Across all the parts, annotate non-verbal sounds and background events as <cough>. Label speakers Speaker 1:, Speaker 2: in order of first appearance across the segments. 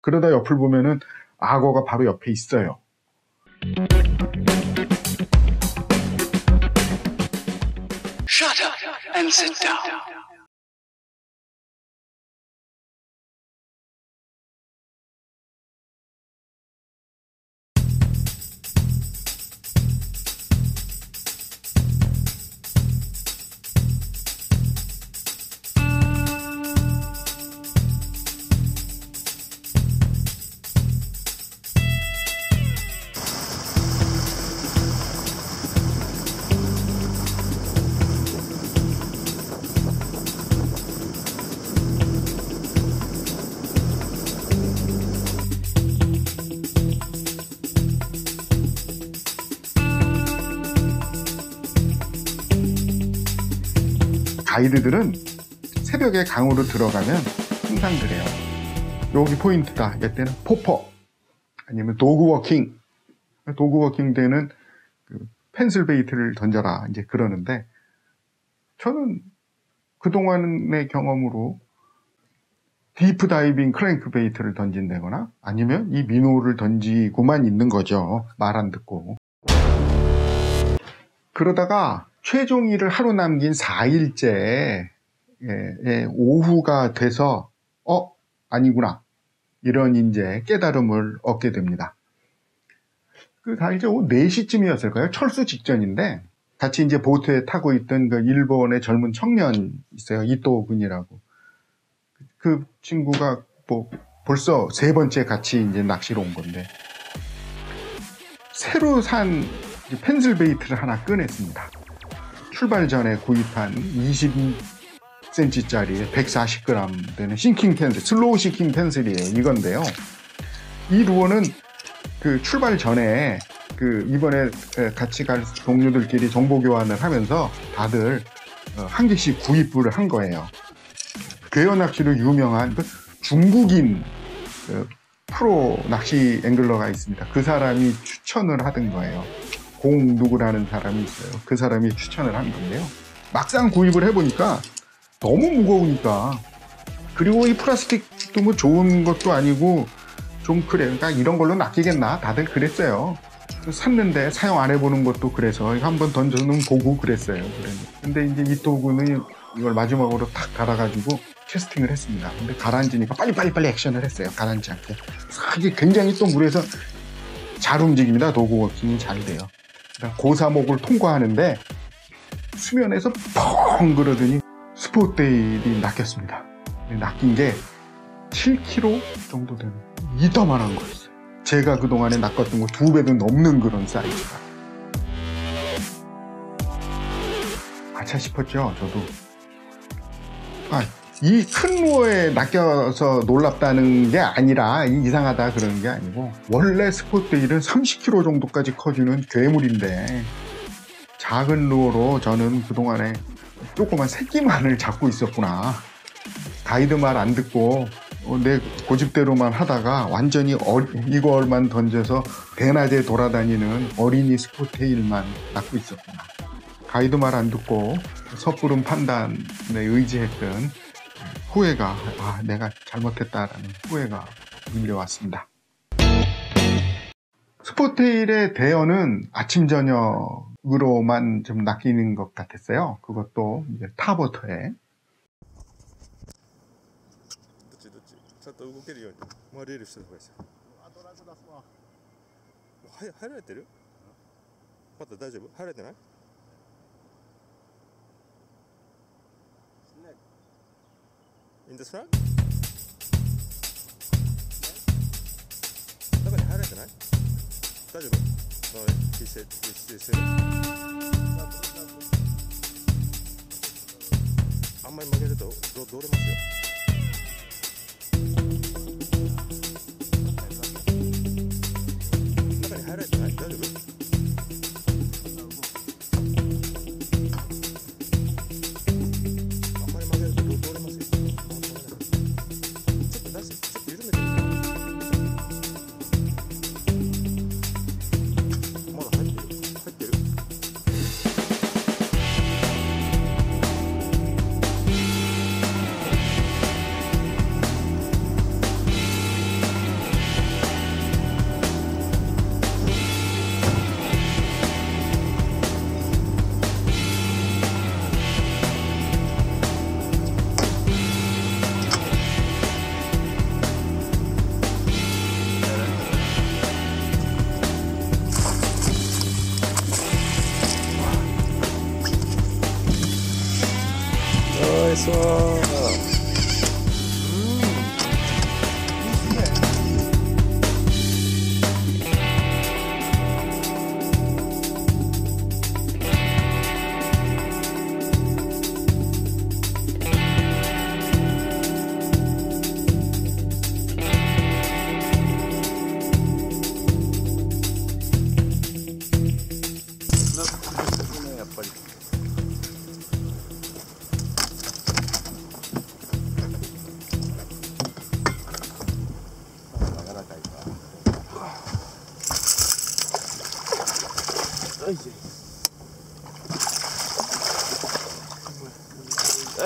Speaker 1: 그러다 옆을 보면은 악어가 바로 옆에 있어요.
Speaker 2: Up and sit down.
Speaker 1: 가이드들은 새벽에 강으로 들어가면 항상 그래요. 여기 포인트다. 이때는 popper 아니면 dog walking. dog walking 때는 그 pencil bait를 던져라 이제 그러는데 저는 그동안의 경험으로 deep diving crank bait를 던진다거나 아니면 이 minnow를 던지고만 있는 거죠. 말 안 듣고. 그러다가 최종일을 하루 남긴 4일째 오후가 돼서 어 아니구나 이런 이제 깨달음을 얻게 됩니다. 그 4일째 오후 4시쯤이었을까요? 철수 직전인데 같이 이제 보트에 타고 있던 그 일본의 젊은 청년 있어요. 이토 군이라고. 그 친구가 뭐 벌써 세 번째 같이 이제 낚시로 온 건데 새로 산 pencil bait를 하나 꺼냈습니다. 출발 전에 구입한 22cm짜리 140g 되는 sinking pencil, slow sinking pencil이에요. 이건데요. 이 lure는 그 출발 전에 그 이번에 같이 갈 동료들끼리 정보 교환을 하면서 다들 어, 한 개씩 구입을 한 거예요. 괴어 낚시로 유명한 그 중국인 그 프로 낚시 앵글러가 있습니다. 그 사람이 추천을 하던 거예요. 공 누구라는 사람이 있어요. 그 사람이 추천을 한 건데요. 막상 구입을 해보니까 너무 무거우니까 그리고 이 플라스틱도 뭐 좋은 것도 아니고 좀 그래. 그러니까 이런 걸로 낚이겠나? 다들 그랬어요. 샀는데 사용 안 해보는 것도 그래서 한번 던져는 보고 그랬어요. 근데 이제 이 도구는 이걸 마지막으로 탁 갈아가지고 캐스팅을 했습니다. 근데 가라앉으니까 빨리빨리 빨리 액션을 했어요. 가라앉지 않게. 이게 굉장히 또 물에서 잘 움직입니다. 도구 워킹이 잘 돼요. 고사목을 통과하는데 수면에서 펑 그러더니 스포데일이 낚였습니다. 낚인 게 7kg 정도 되는 이더만한 거였어요. 제가 그동안에 낚았던 거 두 배도 넘는 그런 사이즈가. 아차 싶었죠, 저도. 아, 이큰 루어에 낚여서 놀랍다는 게 아니라 이상하다 그러는 게 아니고 원래 스포트일은 30kg 정도까지 커지는 괴물인데 작은 루어로 저는 그동안에 조그만 새끼만을 잡고 있었구나. 가이드 말 안 듣고 어, 내 고집대로만 하다가 완전히 어, 이걸만 던져서 대낮에 돌아다니는 어린이 스포테일만 낳고 있었구나. 가이드 말 안 듣고 섣부른 판단에 의지했던 후회가 아 내가 잘못했다라는 후회가 밀려왔습니다. 스포테일의 대여는 아침 저녁으로만 좀 낚이는 것 같았어요. 그것도 이제 타버터에
Speaker 3: ちょっと動けるように回れる人の方がいいです入られてるまだ大丈夫入れてない In this front? 中に入られてない？大丈夫？No, he said, he said. あんまり曲げるとどどれますよ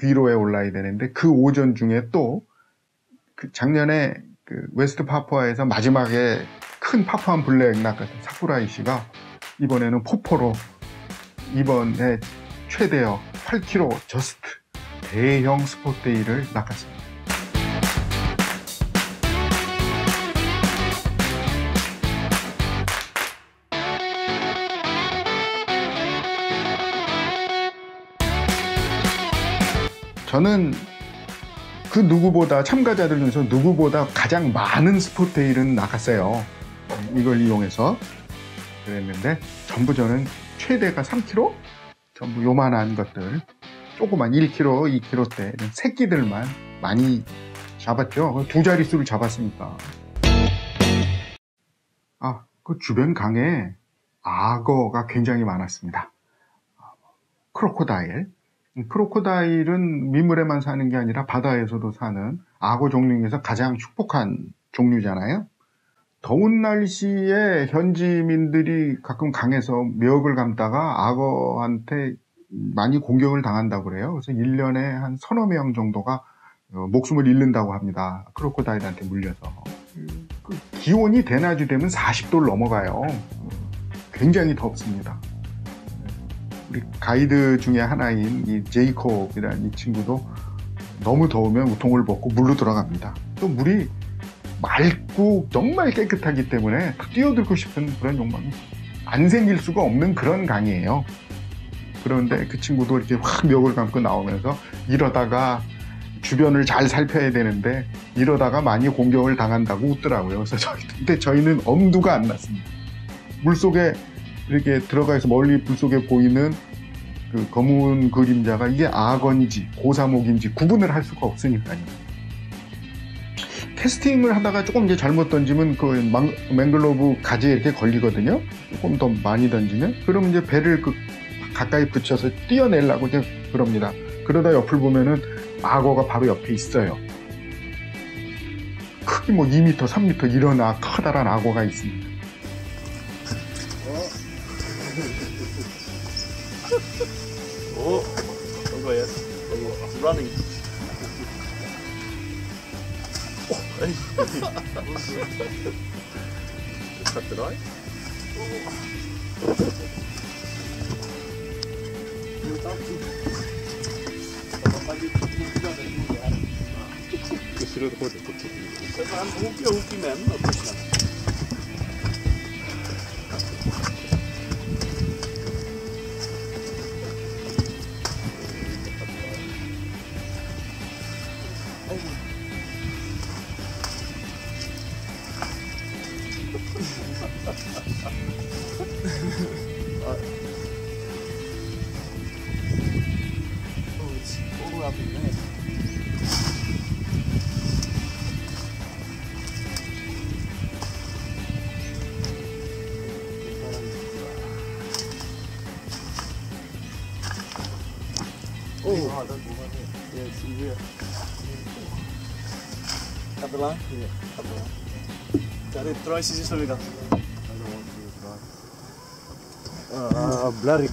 Speaker 1: 귀로에 올라야 되는데 그 오전 중에 또 그 작년에 그 웨스트 파푸아에서 마지막에 큰 Papuan black 낚았던 사쿠라이 씨가 이번에는 popper로 이번에 최대어 8kg just 대형 spot tail을 낚았습니다. 저는 그 누구보다 참가자들 중에서 누구보다 가장 많은 스포테일은 나갔어요. 이걸 이용해서 그랬는데 전부 저는 최대가 3kg? 전부 요만한 것들 조그만 1kg, 2kg대 이런 새끼들만 많이 잡았죠. 두 자릿수를 잡았으니까. 아, 그 주변 강에 악어가 굉장히 많았습니다. 크로코다일. 크로코다일은 민물에만 사는 게 아니라 바다에서도 사는 악어 종류 중에서 가장 축복한 종류잖아요. 더운 날씨에 현지민들이 가끔 강에서 멱을 감다가 악어한테 많이 공격을 당한다고 그래요. 그래서 1년에 한 서너 명 정도가 어, 목숨을 잃는다고 합니다. 크로코다일한테 물려서. 그 기온이 대낮이 되면 40도를 넘어가요. 굉장히 덥습니다. 우리 가이드 중에 하나인 이 제이콥이라는 이 친구도 너무 더우면 우통을 벗고 물로 들어갑니다. 또 물이 맑고 정말 깨끗하기 때문에 뛰어들고 싶은 그런 욕망이 안 생길 수가 없는 그런 강이에요. 그런데 그 친구도 이렇게 확 멱을 감고 나오면서 이러다가 주변을 잘 살펴야 되는데 이러다가 많이 공격을 당한다고 웃더라고요. 그래서 저희, 근데 저희는 엄두가 안 났습니다. 물 속에 이렇게 들어가서 멀리 불 속에 보이는 그 검은 그림자가 이게 악어인지 고사목인지 구분을 할 수가 없으니까요. 캐스팅을 하다가 조금 이제 잘못 던지면 그 망- 맹글로브 가지에 이렇게 걸리거든요. 조금 더 많이 던지면 그러면 이제 배를 그 가까이 붙여서 띄어내려고 이제 그럽니다. 그러다 옆을 보면은 악어가 바로 옆에 있어요. 크기 뭐 2m, 3m 일어나 커다란 악어가 있습니다.
Speaker 4: Cut the
Speaker 3: knife. Ikke slutt å holde på.
Speaker 4: Det er en god, god menn. 12. Oh, yes, iya. Kabelan? Iya. Cari Troy sisi sulit
Speaker 3: kan? Uh, blurry.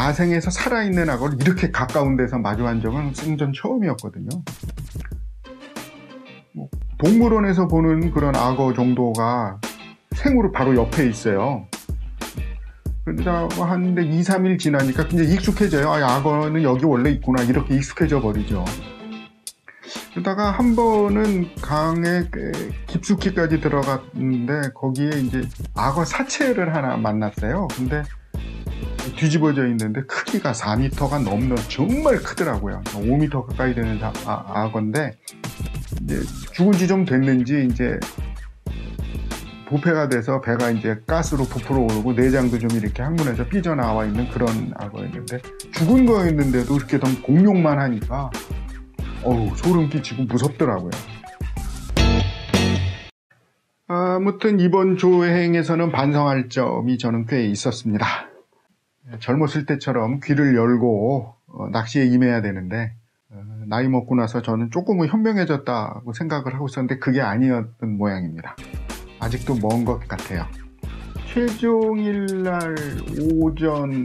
Speaker 1: 야생에서 살아있는 악어를 이렇게 가까운 데서 마주한 적은 생전 처음이었거든요. 뭐, 동물원에서 보는 그런 악어 정도가 생으로 바로 옆에 있어요. 그러다가 하는데 2, 3일 지나니까 굉장히 익숙해져요. 아, 악어는 여기 원래 있구나. 이렇게 익숙해져 버리죠. 그러다가 한 번은 강에 꽤 깊숙이까지 들어갔는데 거기에 이제 악어 사체를 하나 만났어요. 근데 뒤집어져 있는데 크기가 4m가 넘는 정말 크더라고요. 5m 가까이 되는 아, 악어인데 이제 죽은 지 좀 됐는지 이제 부패가 돼서 배가 이제 가스로 부풀어 오르고 내장도 좀 이렇게 항문에서 삐져나와 있는 그런 악어였는데 죽은 거였는데도 이렇게 좀 공룡만 하니까 어우 소름 끼치고 무섭더라고요. 아무튼 이번 조행에서는 반성할 점이 저는 꽤 있었습니다. 젊었을 때처럼 귀를 열고 어, 낚시에 임해야 되는데 어, 나이 먹고 나서 저는 조금은 현명해졌다고 생각을 하고 있었는데 그게 아니었던 모양입니다. 아직도 먼 것 같아요. 최종일 날 오전에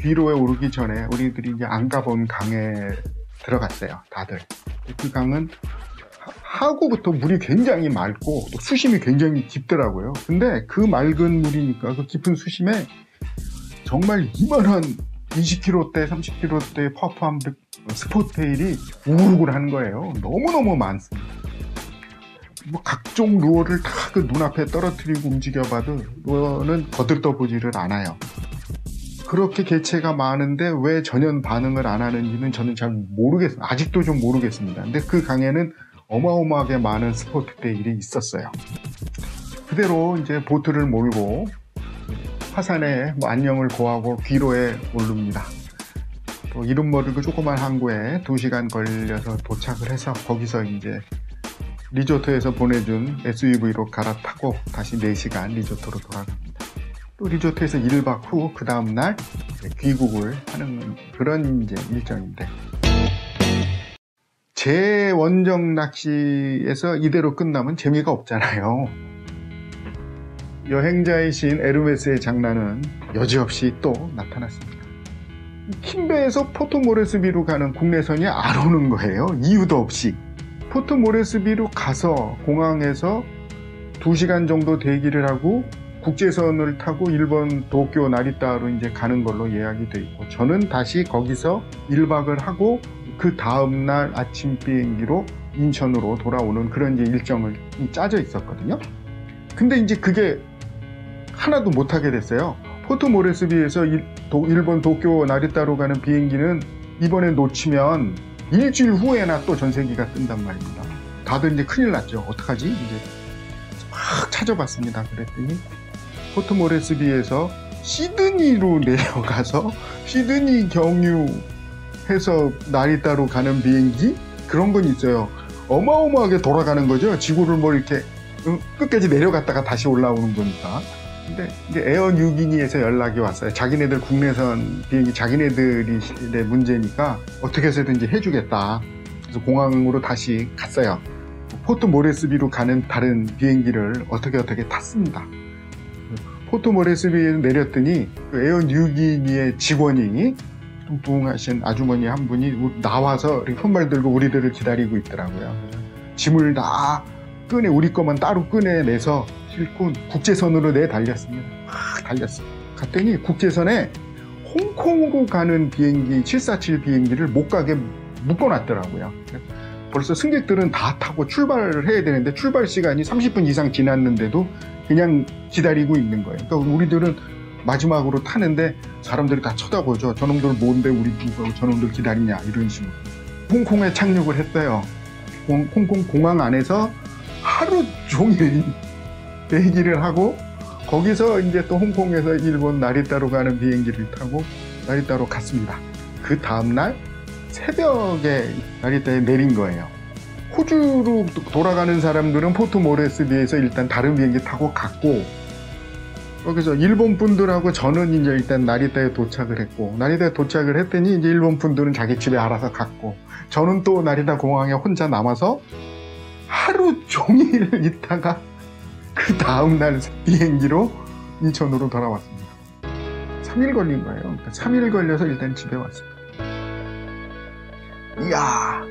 Speaker 1: 귀로에 오르기 전에 우리들이 이제 안 가본 강에 들어갔어요. 다들. 그 강은 하구부터 물이 굉장히 맑고 또 수심이 굉장히 깊더라고요. 근데 그 맑은 물이니까 그 깊은 수심에 정말 이만한 20kg대, 30kg대 퍼프함 스포테일이 우글우글 하는 거예요. 너무너무 많습니다. 뭐 각종 루어를 다 그 눈앞에 떨어뜨리고 움직여봐도 루어는 거들떠보지를 않아요. 그렇게 개체가 많은데 왜 전혀 반응을 안 하는지는 저는 잘 모르겠어요. 아직도 좀 모르겠습니다. 근데 그 강에는 어마어마하게 많은 스포트 데일이 있었어요. 그대로 이제 보트를 몰고 화산에 뭐 안녕을 고하고 귀로에 오릅니다. 또 이름 모르고 조그만 항구에 2시간 걸려서 도착을 해서 거기서 이제 리조트에서 보내준 SUV로 갈아타고 다시 4시간 리조트로 돌아갑니다. 또 리조트에서 1박 후 그 다음날 귀국을 하는 그런 이제 일정인데 제 원정 낚시에서 이대로 끝나면 재미가 없잖아요. 여행자이신 에르메스의 장난은 여지없이 또 나타났습니다. 킴베에서 포토 모레스비로 가는 국내선이 안 오는 거예요. 이유도 없이. 포토 모레스비로 가서 공항에서 2시간 정도 대기를 하고 국제선을 타고 일본 도쿄 나리타로 이제 가는 걸로 예약이 돼 있고 저는 다시 거기서 1박을 하고 그 다음날 아침 비행기로 인천으로 돌아오는 그런 이제 일정을 짜져 있었거든요. 근데 이제 그게 하나도 못하게 됐어요. 포토모레스비에서 일본 도쿄 나리타로 가는 비행기는 이번에 놓치면 일주일 후에나 또 전세기가 뜬단 말입니다. 다들 이제 큰일 났죠. 어떡하지? 이제 막 찾아봤습니다. 그랬더니 포트모레스비에서 시드니로 <laughs> 내려가서 시드니 경유해서 나리따로 가는 비행기 그런 건 있어요. 어마어마하게 돌아가는 거죠. 지구를 뭐 이렇게 끝까지 내려갔다가 다시 올라오는 거니까. 근데 이제 에어 뉴기니에서 연락이 왔어요. 자기네들 국내선 비행기 자기네들이 문제니까 어떻게 해서든지 해주겠다. 그래서 공항으로 다시 갔어요. 포트 모레스비로 가는 다른 비행기를 어떻게 어떻게 탔습니다. 포트 모레스비에 내렸더니 그 에어 뉴기니의 직원이 뚱뚱하신 아주머니 한 분이 나와서 손발 들고 우리들을 기다리고 있더라고요. 짐을 다 꺼내 우리 것만 따로 꺼내내서 싣고 국제선으로 내 달렸습니다. 막 달렸어. 갔더니 국제선에 홍콩으로 가는 비행기 747 비행기를 못 가게 묶어놨더라고요. 벌써 승객들은 다 타고 출발을 해야 되는데 출발 시간이 30분 이상 지났는데도 그냥 기다리고 있는 거예요. 그러니까 우리들은 마지막으로 타는데 사람들이 다 쳐다보죠. 저놈들 뭔데 우리 누가 저놈들 기다리냐 이런 식으로. 홍콩에 착륙을 했어요. 홍콩 공항 안에서 하루 종일 대기를 하고 거기서 이제 또 홍콩에서 일본 나리따로 가는 비행기를 타고 나리따로 갔습니다. 그 다음날 새벽에 나리따에 내린 거예요. 호주로 돌아가는 사람들은 포트 모레스비에서 일단 다른 비행기 타고 갔고 거기서 일본 분들하고 저는 이제 일단 나리따에 도착을 했고 나리따에 도착을 했더니 이제 일본 분들은 자기 집에 알아서 갔고 저는 또 나리따 공항에 혼자 남아서 하루 종일 <laughs> 있다가 그 다음날 비행기로 인천으로 돌아왔습니다. 3일 걸린 거예요. 그러니까 3일 걸려서 일단 집에 왔습니다. 이야,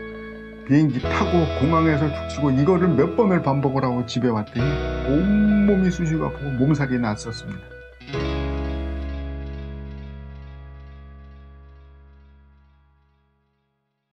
Speaker 1: 비행기 타고 공항에서 죽치고 이거를 몇 번을 반복을 하고 집에 왔더니 온몸이 쑤시고 아프고 몸살이 났었습니다.